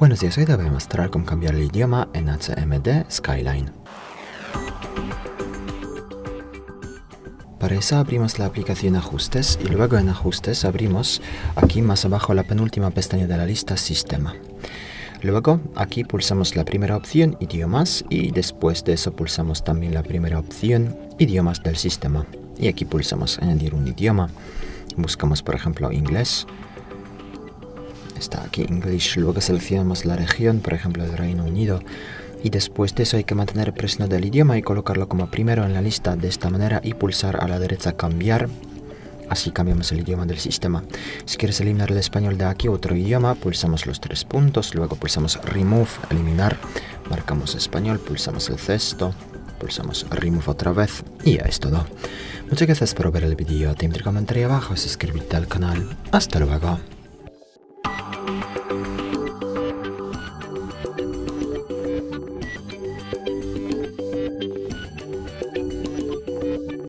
Buenos días, hoy te voy a mostrar cómo cambiar el idioma en HMD Skyline. Para eso abrimos la aplicación Ajustes y luego en Ajustes abrimos aquí más abajo la penúltima pestaña de la lista Sistema. Luego aquí pulsamos la primera opción Idiomas y después de eso pulsamos también la primera opción Idiomas del sistema. Y aquí pulsamos Añadir un idioma. Buscamos por ejemplo Inglés está aquí English, luego seleccionamos la región, por ejemplo el Reino Unido, y después de eso hay que mantener presionado el idioma y colocarlo como primero en la lista de esta manera y pulsar a la derecha cambiar. Así cambiamos el idioma del sistema. Si quieres eliminar el español de aquí, otro idioma, pulsamos los tres puntos, luego pulsamos Remove, eliminar, marcamos español, pulsamos el cesto, pulsamos Remove otra vez y ya es todo. Muchas gracias por ver el vídeo, te invito a comentar abajo, suscribirte al canal. Hasta luego.